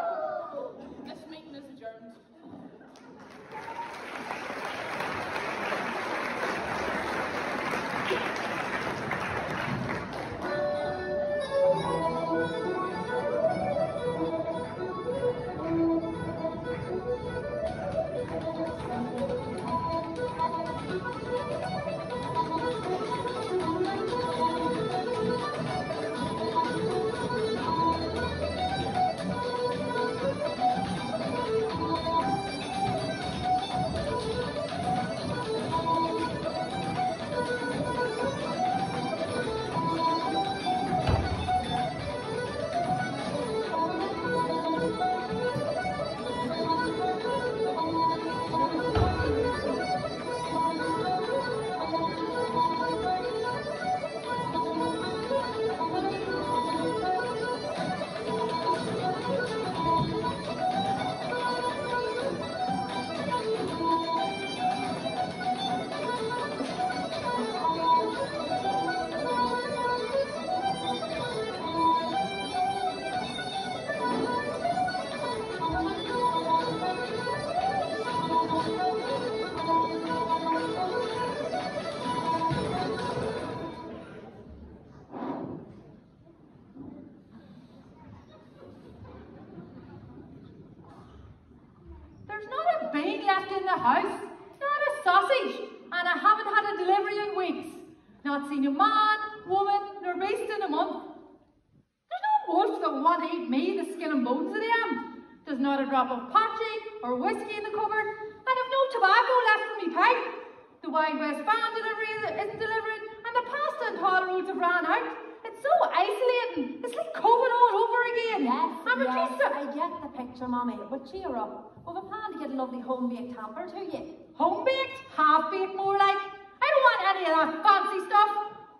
the picture, But cheer up. We've a plan to get a lovely home-baked hamper to you. Home baked, half baked, more like. I don't want any of that fancy stuff.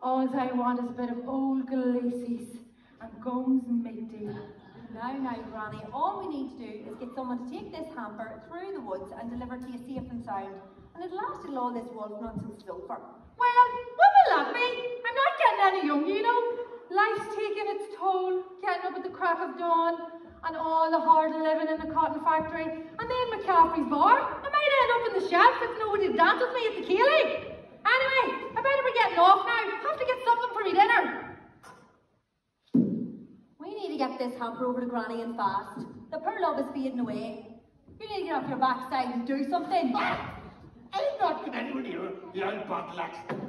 All I want is a bit of old glacis and gums meaty. Now, now, Granny, all we need to do is get someone to take this hamper through the woods and deliver to you safe and sound. And it'll last till all this wolf nonsense is over. Well, what will that be? I'm not getting any younger, you know. Life's taking its toll, getting up at the crack of dawn, and all the hard living in the cotton factory, and then McCaffrey's bar. I might end up in the shelf if nobody to dance with me at the Keeling. Anyway, I better be getting off now. Have to get something for me dinner. We need to get this hamper over to Granny and fast. The poor love is fading away. You need to get off your backside and do something. Ah! I'm not going anywhere near the old bottle.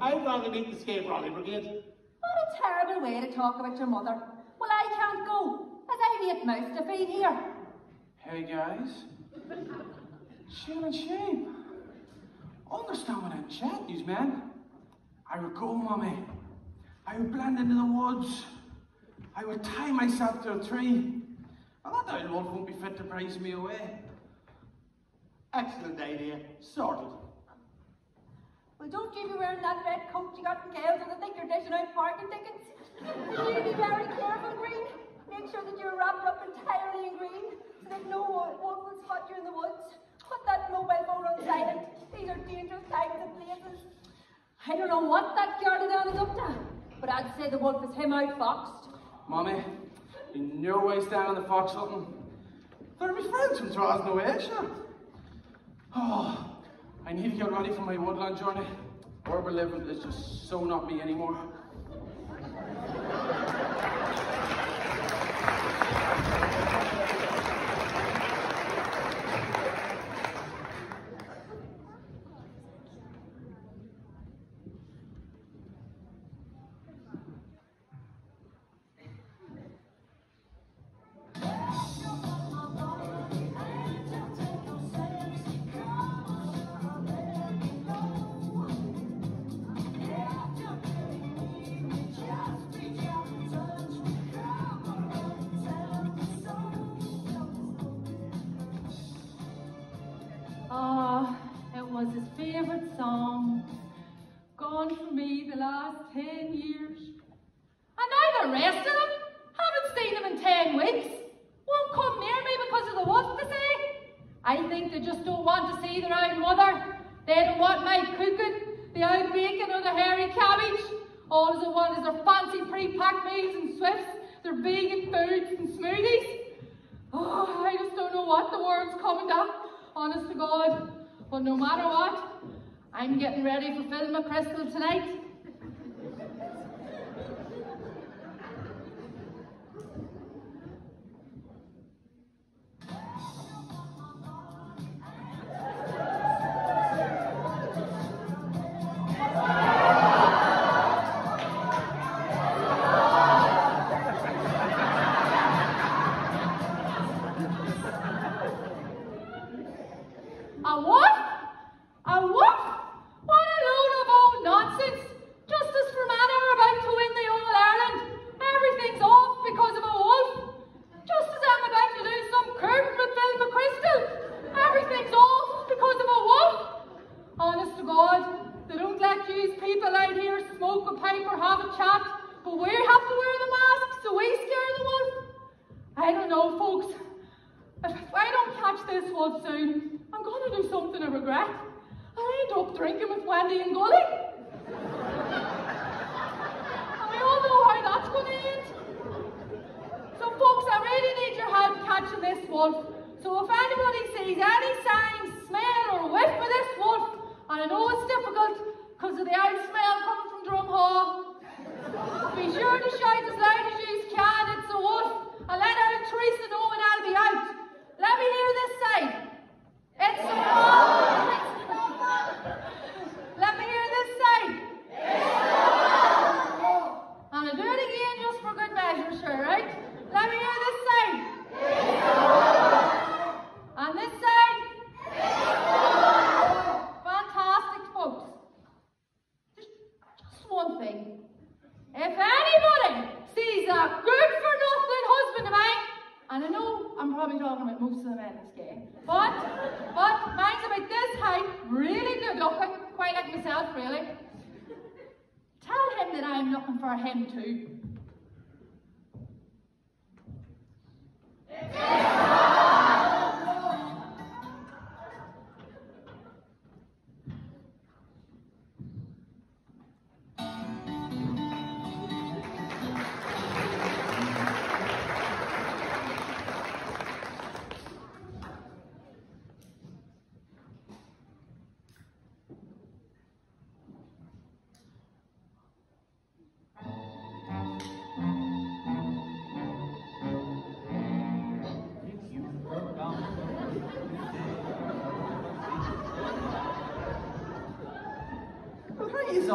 I'd rather meet the Scale Raleigh Brigade. What a terrible way to talk about your mother. Well, I can't go, as I've eight mouths to feed here. Hey guys. Shame and shame. Understand what I'm chatting, yous, man. I would go, mommy. I would blend into the woods. I would tie myself to a tree. And that old wolf won't be fit to praise me away. Excellent idea. Sorted. Well, don't you be wearing that red coat you got in Gales and I think you're dishing out parking tickets. You be very careful, Green. Make sure that you're wrapped up entirely in green so that no wolf will spot you in the woods. Put that mobile phone on silent. These are dangerous times and places. I don't know what that Garda down is up to, but I'd say the wolf is him out foxed. Mommy, in no way stand on the fox hunting. They're my friends from Trosna away, sure. Oh, I need to get ready for my woodland journey. Urban living is just so not me anymore. Last ten years. And rest of them haven't seen him in ten weeks. Won't come near me because of the wolf, they say. I think they just don't want to see their own mother. They don't want my cooking, the old bacon or the hairy cabbage. All they want is their fancy pre-packed meals and swifts, their vegan foods and smoothies. Oh, I just don't know what the world's coming to, honest to God. But no matter what, I'm getting ready for Phil McCrystal tonight.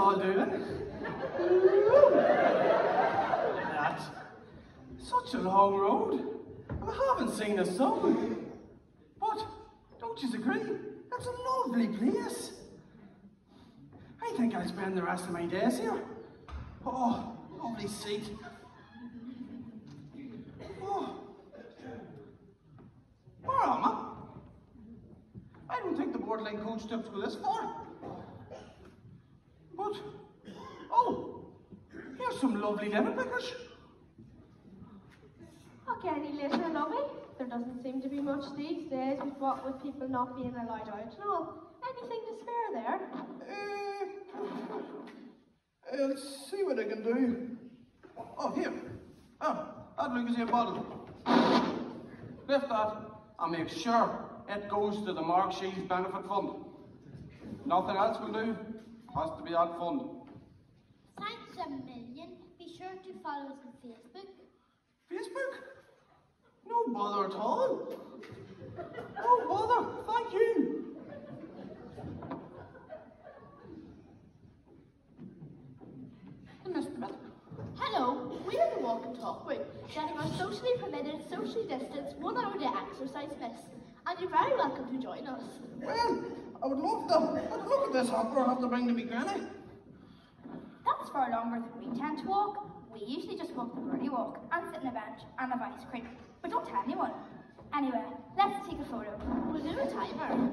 All doing? That. Such a long road. I haven't seen a sun. But, don't you agree? It's a lovely place. I think I'll spend the rest of my days here. Oh, lovely seat. Oh. Where am I? I don't think the borderline coach took to go this far. But, oh, here's some lovely lemon pickers. Okay, any later, lovey. There doesn't seem to be much these days with what with people not being allowed out and all. Anything to spare there? Uh, uh, I'll see what I can do. Oh, here. Oh, that Lucasian bottle. Lift that and make sure it goes to the Mark Shields Benefit Fund. Nothing else will do. Has to be that fund. Thanks a million. Be follow us on Facebook. Facebook? No bother at all. No bother. Thank you. Hello, we are the Walk and Talk group that are socially permitted, socially distanced, one hour day exercise miss. And you're very welcome to join us. Well, I would love to. But look at this hopper I have to bring to me granny. That's far longer than we tend to walk. We usually just walk the birdie walk and sit on a bench and have ice cream. But don't tell anyone. Anyway, let's take a photo. We'll do a timer.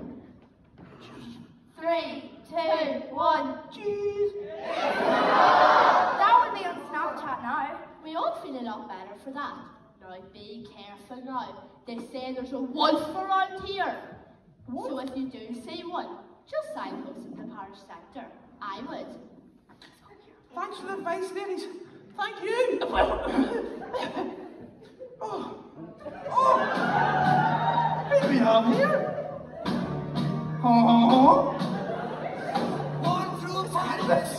Three, two, one. Cheese. that would be on Snapchat now. We all feel a lot better for that. Now be careful now. They say there's a wolf around here. What? So if you do see one, just signpost in the parish sector. I would. Thanks for the advice, ladies. Thank you. oh. Oh. We have here? Oh. One through five.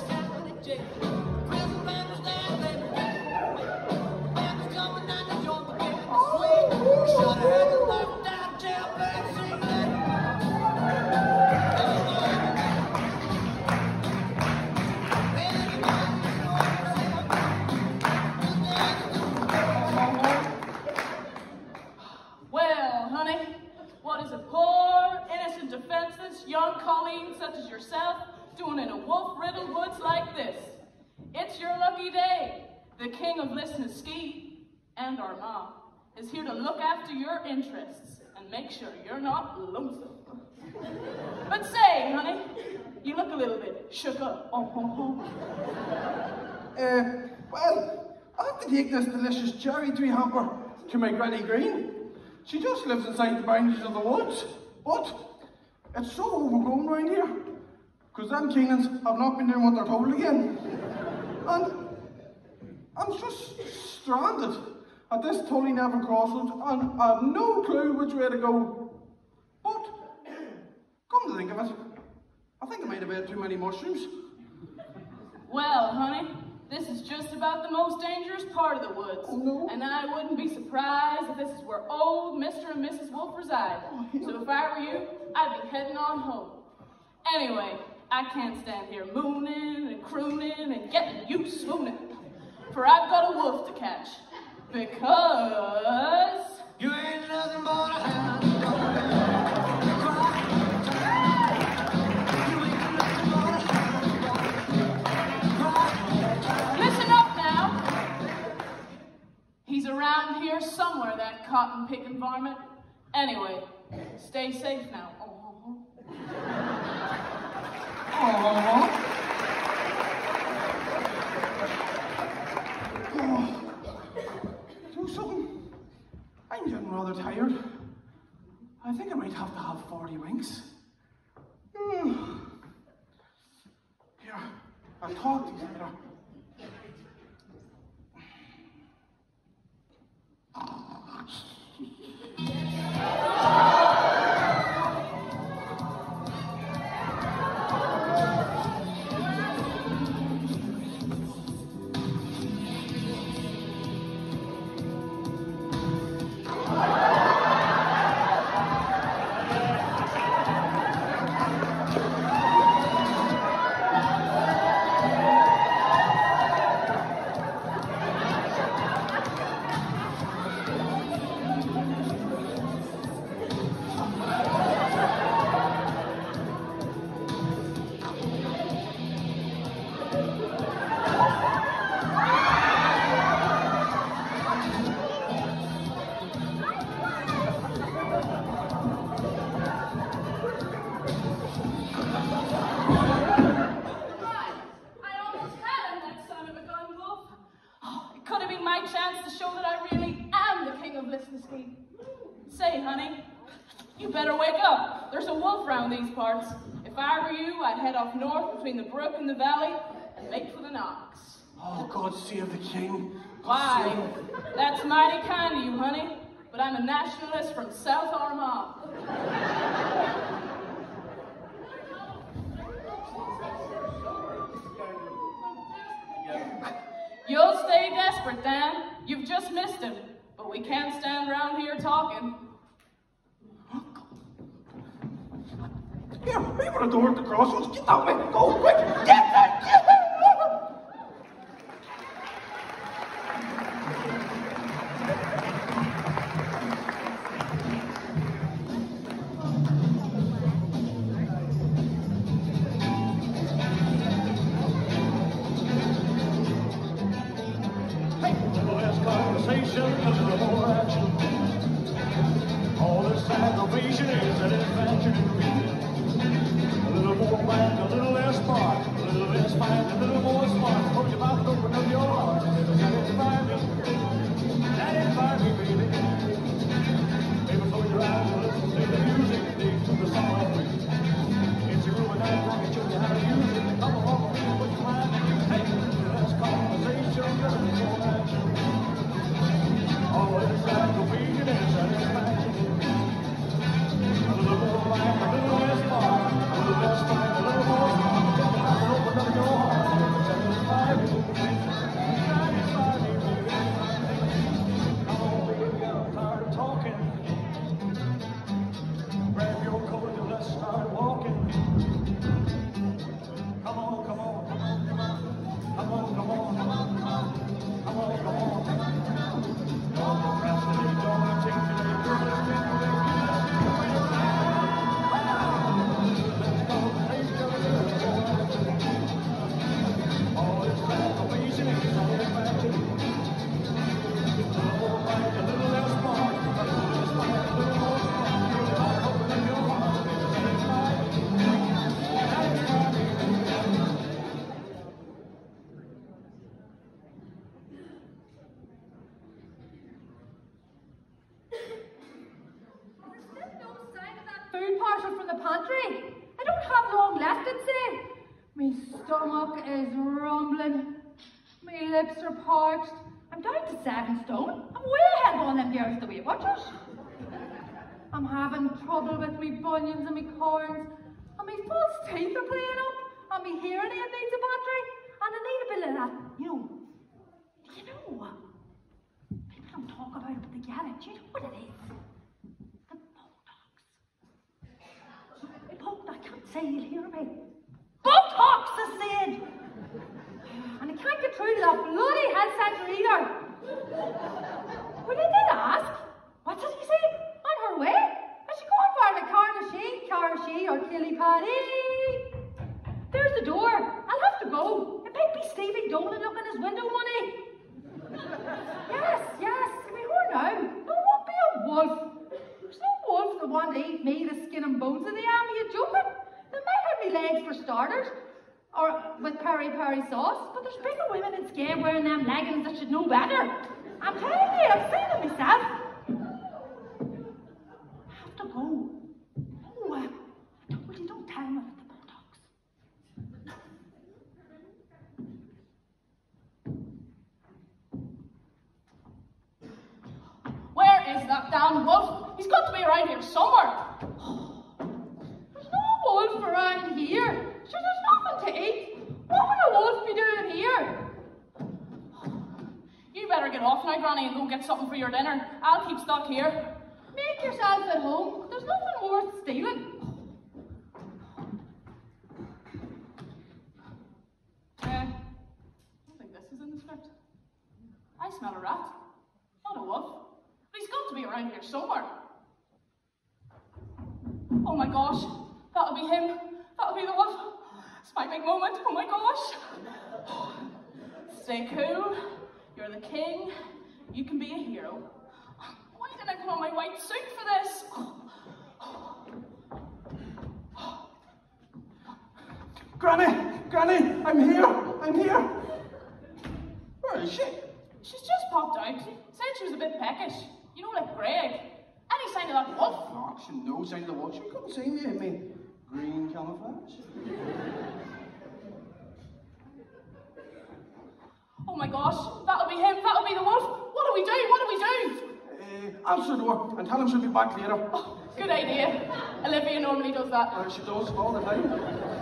Doing in a wolf-riddled woods like this? It's your lucky day. The king of Lisnaskea and our mom is here to look after your interests and make sure you're not lonesome. But say, honey, you look a little bit shook up. Oh, oh, oh. Uh, well, I have to take this delicious cherry tree hamper to my Granny Green. She just lives inside the boundaries of the woods. But it's so overgrown round here. Because them Keenans have not been doing what they're told again. And I'm just stranded at this Tully Neville crossroads and I have no clue which way to go. But, come to think of it, I think I might have had too many mushrooms. Well, honey, this is just about the most dangerous part of the woods. Oh, no. And I wouldn't be surprised if this is where old Mr. and Mrs. Wolf reside. Oh, so if I were you, I'd be heading on home. Anyway, I can't stand here mooning and crooning and getting you swooning. For I've got a wolf to catch. Because... You ain't nothing but a hound. He's around here somewhere, that cotton picking varmint. Anyway, stay safe now. Oh. Oh, I'm getting rather tired. I think I might have to have 40 winks. Hmm. Here, I'll you later. I'm nationalist from South Armagh. You'll stay desperate, Dan. You've just missed him. But we can't stand around here talking. Here, we got a door at the crossroads. Get that way. Go quick. Get that. Get I'm down to seven stone. I'm way ahead of all them girls the Weight Watchers. I'm having trouble with me bunions and me corns. And my false teeth are playing up. And my hearing aid needs a battery. And I need a bit of that, you know. You know? People don't talk about it, but they get it. Do you know what it is? The Botox, I can't say you'll hear me. Botox, I said! And I can't get through to that bloody centre either. Well, I did ask. What did he say? On her way? Is she going for the Carnashi, Carnashi, or Killy Paddy? There's the door. I'll have to go. It might be Stevie Dolan looking his window money. yes, yes. Give me sure now. There won't be a wolf. There's no wolf that want to eat me, the skin and bones of the army. You joking? They might have me legs for starters, or with peri peri sauce, but there's bigger women in skin wearing them leggings that should know better. I'm telling you, I've seen it myself. I have to go. Oh, uh, I told you, don't tell me the bulldogs. Where is that damn wolf? He's got to be around here somewhere. There's no wolf around here. Sure, there's nothing to eat. What would a wolf be doing here? You better get off now, Granny, and go get something for your dinner. I'll keep stock here. Make yourself at home. There's nothing worth stealing. Uh, I don't think this is in the script. I smell a rat, not a wolf. But he's got to be around here somewhere. Oh my gosh, that'll be him. That'll be the wolf. It's my big moment. Oh my gosh. Stay cool. You're the king. You can be a hero. Why did I put on my white suit for this? Granny! Granny! I'm here! I'm here! Where is she? She's just popped out. Said she was a bit peckish. You know, like Greg. Any sign of that wolf? Oh, she knows sign of the wolf. She couldn't see me in me green camouflage. Oh my gosh, that'll be him. That'll be the wolf. What do we do? What do we do? Uh, answer the door and tell him she'll be back later. Oh, good idea. Olivia normally does that. Uh, she does all the time.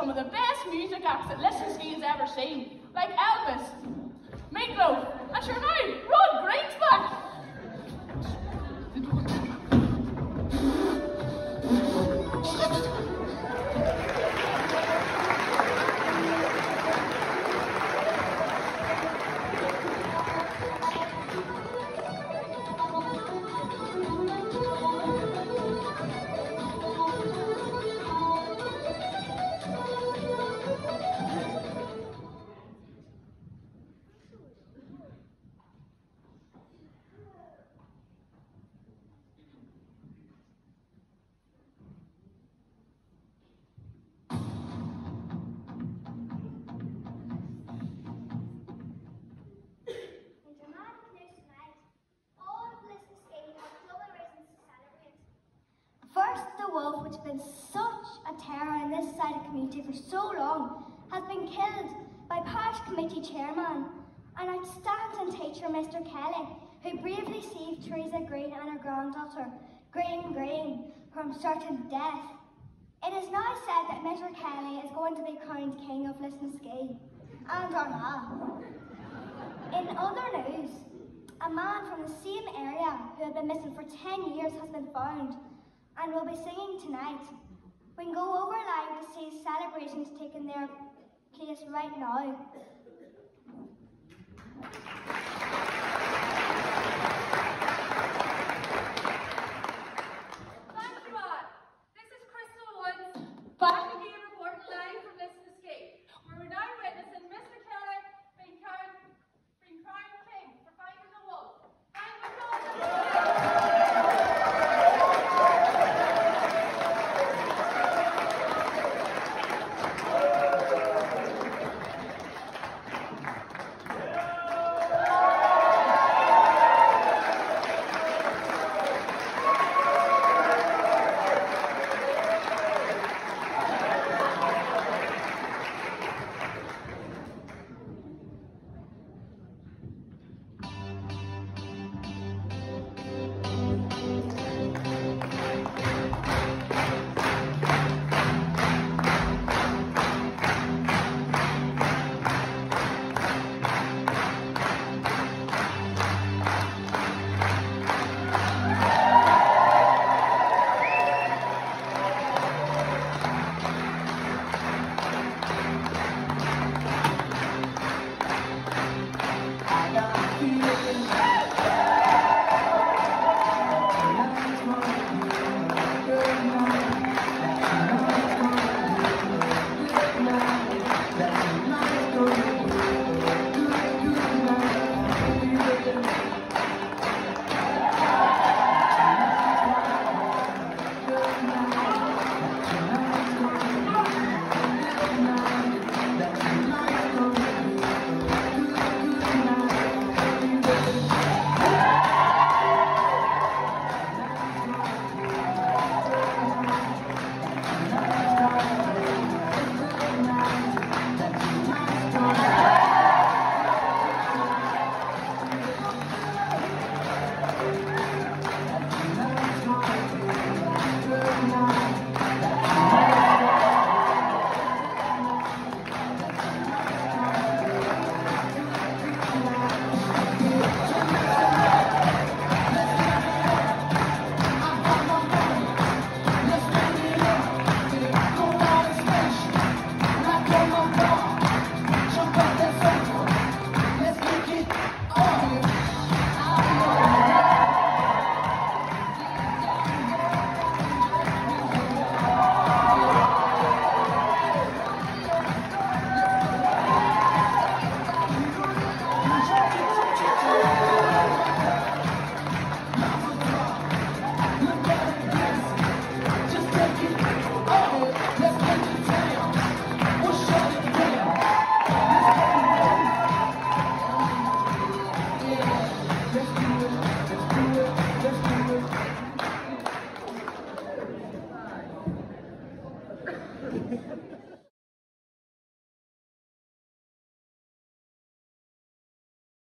Some of the best music acts that Lisnaskea has ever seen, like Elvis, Meatloaf, and sure now, Rod Green's Mr Kelly, who bravely saved Teresa Green and her granddaughter, Green Green, from certain death. It is now said that Mr Kelly is going to be crowned King of Lisnaskea and Armagh. In other news, a man from the same area who had been missing for 10 years has been found and will be singing tonight. We can go over live to see celebrations taking their place right now.